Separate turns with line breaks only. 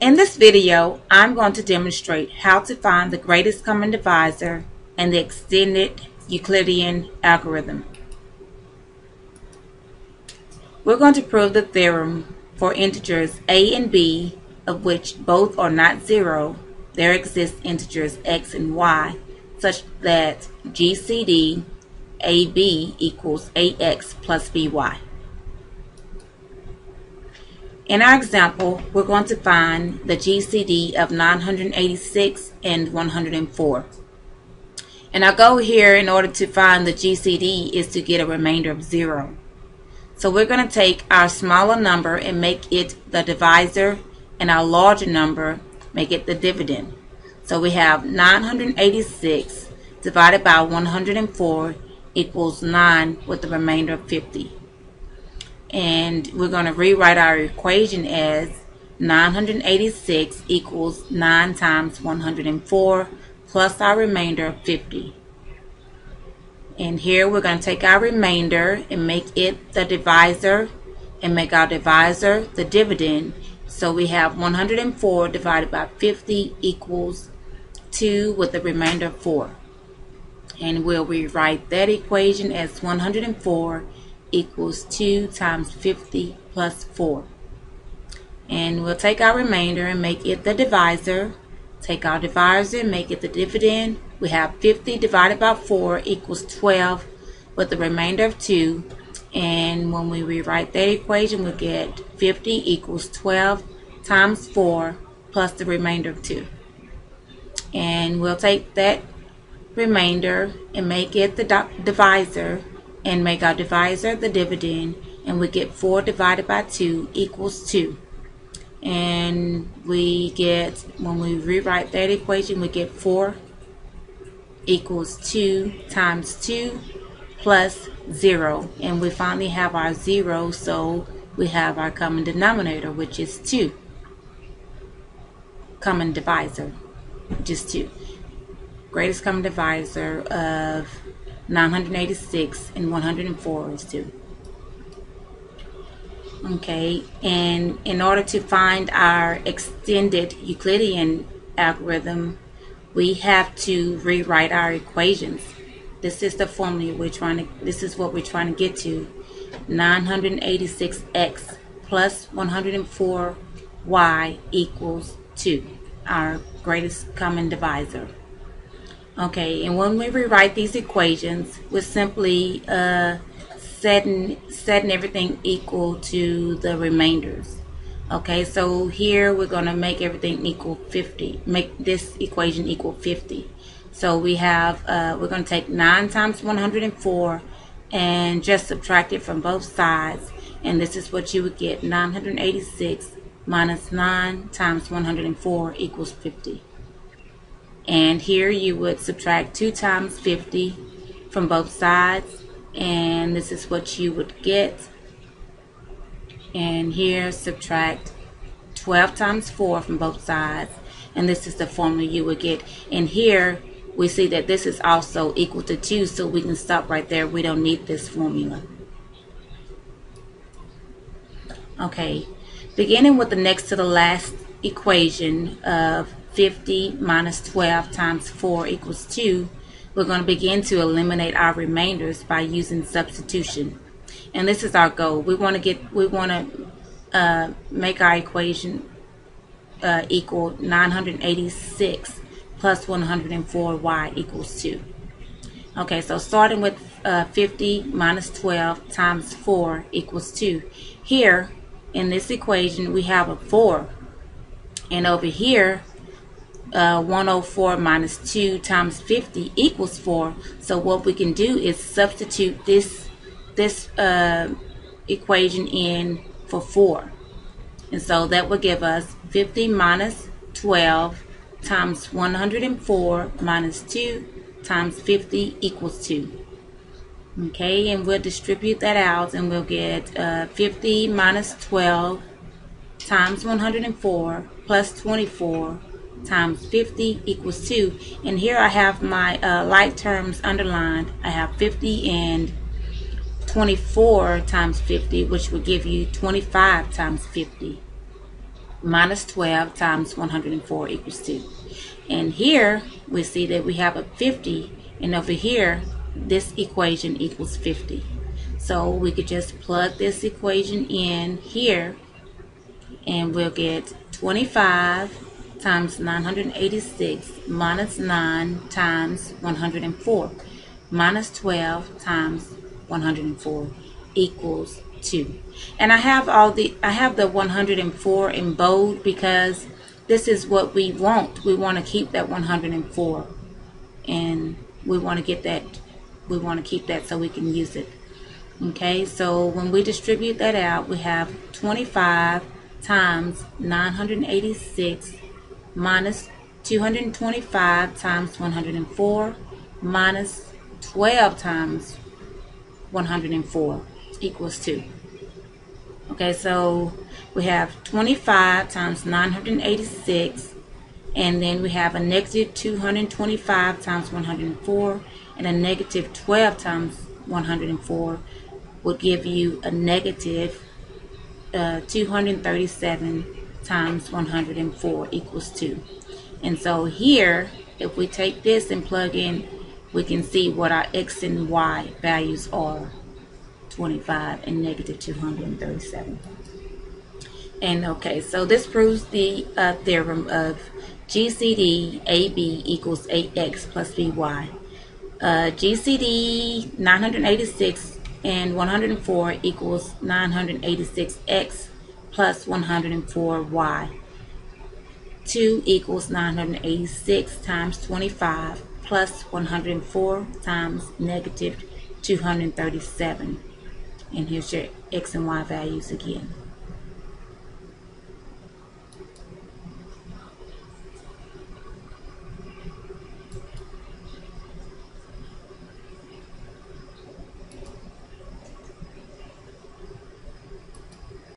In this video, I'm going to demonstrate how to find the greatest common divisor and the extended Euclidean algorithm. We're going to prove the theorem for integers a and b of which both are not zero. There exist integers x and y such that GCD AB equals AX plus BY. In our example, we're going to find the GCD of 986 and 104. And our goal here in order to find the GCD is to get a remainder of 0. So we're going to take our smaller number and make it the divisor and our larger number make it the dividend. So we have 986 divided by 104 equals 9 with the remainder of 50 and we're going to rewrite our equation as 986 equals 9 times 104 plus our remainder of 50. And here we're going to take our remainder and make it the divisor and make our divisor the dividend. So we have 104 divided by 50 equals 2 with the remainder of 4. And we'll rewrite that equation as 104 equals 2 times 50 plus 4. And we'll take our remainder and make it the divisor. Take our divisor and make it the dividend. We have 50 divided by 4 equals 12 with the remainder of 2. And when we rewrite that equation, we'll get 50 equals 12 times 4 plus the remainder of 2. And we'll take that remainder and make it the divisor and make our divisor the dividend and we get 4 divided by 2 equals 2 and we get when we rewrite that equation we get 4 equals 2 times 2 plus 0 and we finally have our 0 so we have our common denominator which is 2 common divisor is 2 greatest common divisor of 986 and 104 is 2. Okay, and in order to find our extended Euclidean algorithm, we have to rewrite our equations. This is the formula we're trying to, this is what we're trying to get to. 986x plus 104y equals 2, our greatest common divisor. Okay, and when we rewrite these equations, we're simply uh, setting, setting everything equal to the remainders. Okay, so here we're going to make everything equal 50, make this equation equal 50. So we have, uh, we're going to take 9 times 104 and just subtract it from both sides. And this is what you would get, 986 minus 9 times 104 equals 50. And here you would subtract 2 times 50 from both sides. And this is what you would get. And here subtract 12 times 4 from both sides. And this is the formula you would get. And here we see that this is also equal to 2. So we can stop right there. We don't need this formula. Okay. Beginning with the next to the last equation of 50 minus 12 times 4 equals 2, we're going to begin to eliminate our remainders by using substitution. And this is our goal. We want to get, we want to uh, make our equation uh, equal 986 plus 104y equals 2. Okay, so starting with uh, 50 minus 12 times 4 equals 2. Here, in this equation, we have a 4. And over here, uh, 104 minus 2 times 50 equals 4. So what we can do is substitute this this uh, equation in for 4. And so that will give us 50 minus 12 times 104 minus 2 times 50 equals 2. Okay, and we'll distribute that out and we'll get uh, 50 minus 12 times 104 plus 24 times 50 equals 2. And here I have my uh, like terms underlined. I have 50 and 24 times 50, which would give you 25 times 50. minus 12 times 104 equals 2. And here we see that we have a 50 and over here this equation equals 50. So we could just plug this equation in here and we'll get 25 times 986 minus 9 times 104 minus 12 times 104 equals 2. And I have all the I have the 104 in bold because this is what we want. We want to keep that 104 and we want to get that we want to keep that so we can use it. Okay, so when we distribute that out, we have 25 times 986 minus 225 times 104 minus 12 times 104 equals 2. Okay, so we have 25 times 986 and then we have a negative 225 times 104 and a negative 12 times 104 would give you a negative, uh, 237 times 104 equals 2. And so here, if we take this and plug in, we can see what our x and y values are. 25 and negative 237. And okay, so this proves the uh, theorem of GCD AB equals ax plus by. Uh, GCD 986 and 104 equals 986x plus 104y. 2 equals 986 times 25 plus 104 times negative 237. And here's your x and y values again.